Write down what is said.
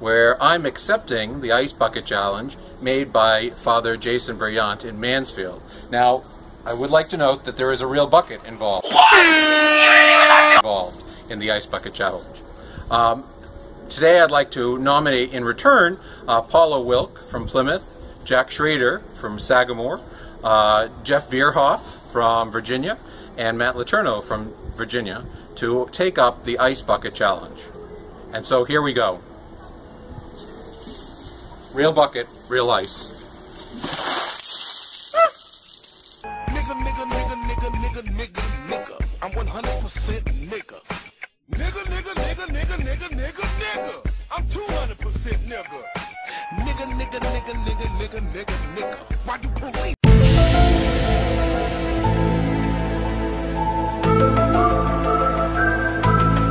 where I'm accepting the Ice Bucket Challenge made by Father Jason Brillant in Mansfield. Now, I would like to note that there is a real bucket involved. Involved in the Ice Bucket Challenge. Um, today I'd like to nominate in return uh, Paula Wilk from Plymouth, Jack Schrader from Sagamore, uh, Jeff Veerhoff from Virginia, and Matt Letourneau from Virginia to take up the Ice Bucket Challenge. And so here we go. Real bucket, real ice. Nigga, nigga, nigga, nigga, nigga, nigga, nigga. I'm 100% nigga. Nigga, nigga, nigga, nigga, nigga, nigga, nigga. I'm 200% nigga. Nigga, nigga, nigga, nigga, nigga, nigga, nigga. Why?